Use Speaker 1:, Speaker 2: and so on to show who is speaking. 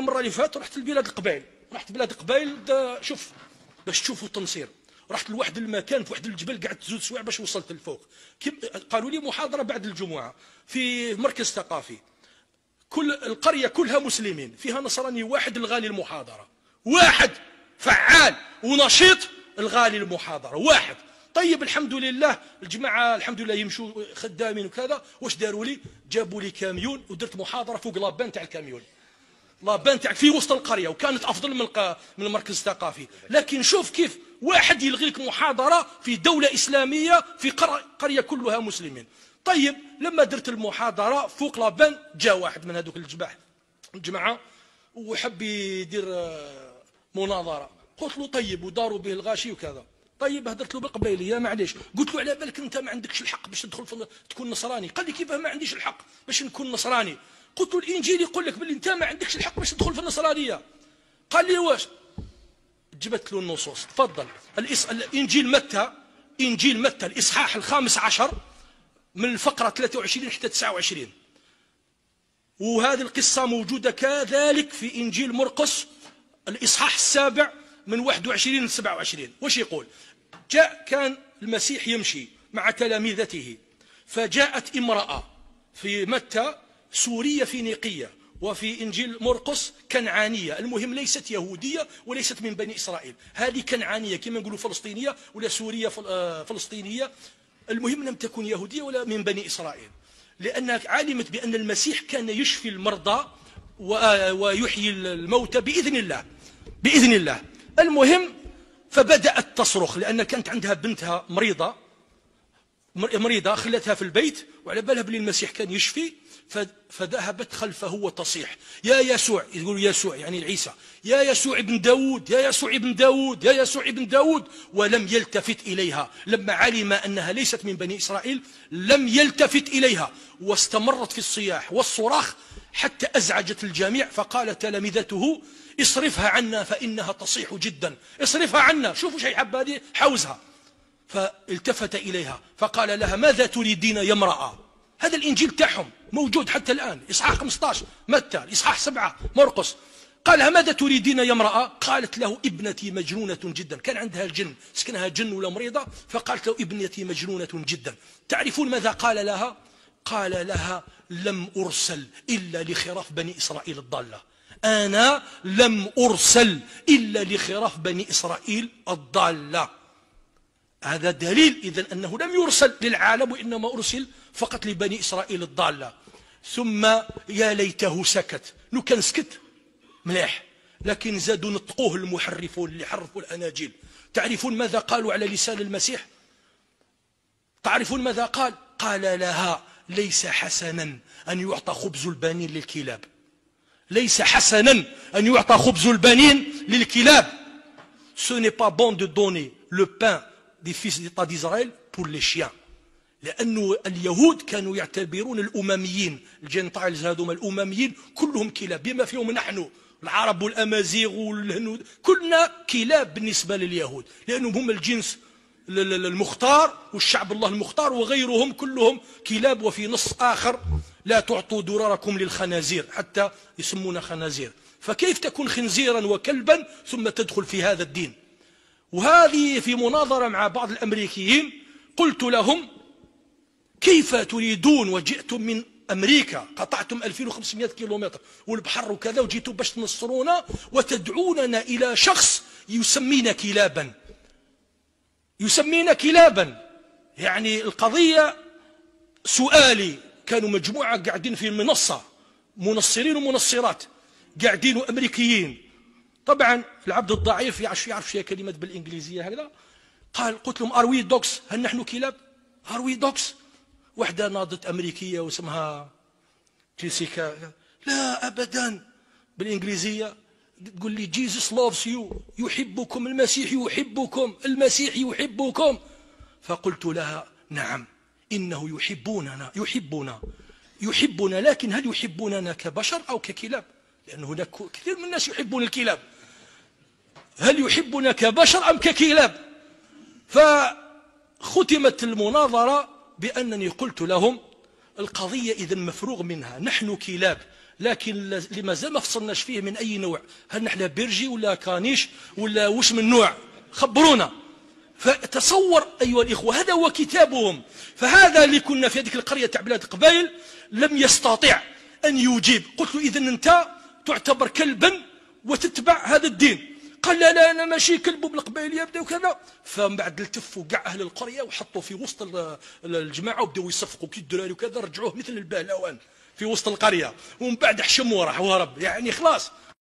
Speaker 1: المرة اللي فاتت رحت لبلاد القبائل رحت بلاد القبائل شوف باش تشوفوا التنصير رحت لواحد المكان في واحد الجبل قعدت زوج سوايع باش وصلت للفوق قالوا لي محاضرة بعد الجمعة في مركز ثقافي. كل القرية كلها مسلمين فيها نصراني واحد الغالي المحاضرة. واحد فعال ونشيط الغالي المحاضرة. واحد. طيب الحمد لله الجماعة الحمد لله يمشوا خدامين وكذا. واش داروا لي؟ جابوا لي كاميون ودرت محاضرة فوق لابان تاع الكاميون. لابان تاعك في وسط القرية وكانت أفضل من من المركز الثقافي. لكن شوف كيف واحد يلغي لك محاضرة في دولة إسلامية في قر- قرية كلها مسلمين. طيب لما درت المحاضرة فوق لابان جاء واحد من هذوك الجماعه الجماعة وحب يدير آه، مناظرة. قلت له طيب وداروا به الغاشي وكذا. طيب هدرت له بالقبيليه معليش. قلت له على بالك أنت ما عندكش الحق باش تدخل تكون نصراني. قال لي كيفاه ما عنديش الحق باش نكون نصراني؟ قلت له الإنجيل يقول لك باللي انت ما عندكش الحق باش تدخل في النصرانية. قال لي واش؟ جبت له النصوص. تفضل. الإص... الإنجيل متى؟ إنجيل متى؟ الإصحاح الخامس عشر من الفقرة 23 حتى 29 وهذه القصة موجودة كذلك في إنجيل مرقس الإصحاح السابع من 21 ل 27 وش يقول؟ جاء كان المسيح يمشي مع تلامذته فجاءت امرأة في متى؟ سورية فينيقية وفي إنجيل مرقس كنعانية. المهم ليست يهودية وليست من بني إسرائيل. هذه كنعانية كما نقولوا فلسطينية ولا سورية آه، فلسطينية. المهم لم تكن يهودية ولا من بني إسرائيل. لأنها علمت بأن المسيح كان يشفي المرضى و- ويحيي الموتى بإذن الله. بإذن الله. المهم فبدأت تصرخ لأن كانت عندها بنتها مريضة. مر- مريضة خلتها في البيت وعلى بالها بلي المسيح كان يشفي فذهبت خلفه وتصيح. يا يسوع يقول يسوع يعني عيسى يا يسوع ابن داود يا يسوع ابن داود يا يسوع ابن داود ولم يلتفت إليها. لما علم أنها ليست من بني إسرائيل لم يلتفت إليها. واستمرت في الصياح والصراخ حتى أزعجت الجميع فقال تلامذته اصرفها عنا فإنها تصيح جدا. اصرفها عنا. شوفوا شيء حب هذه حوزها. فالتفت إليها فقال لها ماذا تريدين يا امرأة؟ هذا الإنجيل تاعهم موجود حتى الآن إصحاح 15 متى؟ إصحاح 7 مرقس. قال لها ماذا تريدين يا امرأة؟ قالت له ابنتي مجنونة جدا. كان عندها الجن سكنها جن ولا مريضة فقالت له ابنتي مجنونة جدا. تعرفون ماذا قال لها؟ قال لها لم أرسل إلا لخراف بني إسرائيل الضالة. أنا لم أرسل إلا لخراف بني إسرائيل الضالة. هذا دليل إذن أنه لم يرسل للعالم وإنما أرسل فقط لبني إسرائيل الضالة. ثم يا ليته سكت. لو كان سكت مليح. لكن زادوا نطقوه المحرفون اللي حرفوا الأناجيل. تعرفون ماذا قالوا على لسان المسيح؟ تعرفون ماذا قال؟ قال لها ليس حسنا أن يعطى خبز البنين للكلاب. ليس حسنا أن يعطى خبز البنين للكلاب. Ce n'est pas bon de donner le des fils d'État d'Israël pour les chiens. لأنه اليهود كانوا يعتبرون الأمميين الجنتايلز هذوما الأمميين كلهم كلاب بما فيهم نحن العرب والأمازيغ والهنود كلنا كلاب بالنسبة لليهود لأنهم هم الجنس ال- ال- المختار والشعب الله المختار وغيرهم كلهم كلاب وفي نص آخر لا تعطوا دراركم للخنازير حتى يسمون خنازير. فكيف تكون خنزيرا وكلبا ثم تدخل في هذا الدين؟ وهذه في مناظرة مع بعض الأمريكيين قلت لهم كيف تريدون وجئتم من أمريكا؟ قطعتم 2500 كيلومتر والبحر وكذا وجيتوا باش تنصرونا وتدعوننا إلى شخص يسمينا كلابا. يسمينا كلابا. يعني القضية سؤالي كانوا مجموعة قاعدين في المنصة منصرين ومنصرات قاعدين وأمريكيين. طبعا العبد الضعيف يعرف يعرف شيء كلمات بالإنجليزية هكذا. قال قلت لهم أروي دوكس هل نحن كلاب؟ أروي دوكس واحدة ناضت أمريكية واسمها جيسيكا. لا أبدا. بالإنجليزية تقول لي Jesus loves you يحبكم المسيح يحبكم المسيح يحبكم. فقلت لها نعم إنه يحبوننا يحبنا يحبنا. لكن هل يحبوننا كبشر أو ككلاب؟ لأن هناك كثير من الناس يحبون الكلاب. هل يحبنا كبشر أم ككلاب؟ فختمت المناظرة بأنني قلت لهم القضية إذا مفروغ منها نحن كلاب لكن اللي مازال ما فصلناش فيه من أي نوع؟ هل نحن بيرجي ولا كانيش ولا وش من نوع؟ خبرونا. فتصور أيها الإخوة هذا هو كتابهم. فهذا اللي كنا في هذه القرية تاع بلاد قبائل لم يستطيع أن يجيب. قلت له إذا أنت تعتبر كلبا وتتبع هذا الدين. قال لا لا أنا ماشي كلب بالقبائل يبدأ وكذا فمن بعد التفوا كاع أهل القرية وحطوا في وسط الجماعة وبداوا يصفقوا كي الدراري وكذا رجعوه مثل البهلوان في وسط القرية. ومن بعد حشم وراح وهرب يعني خلاص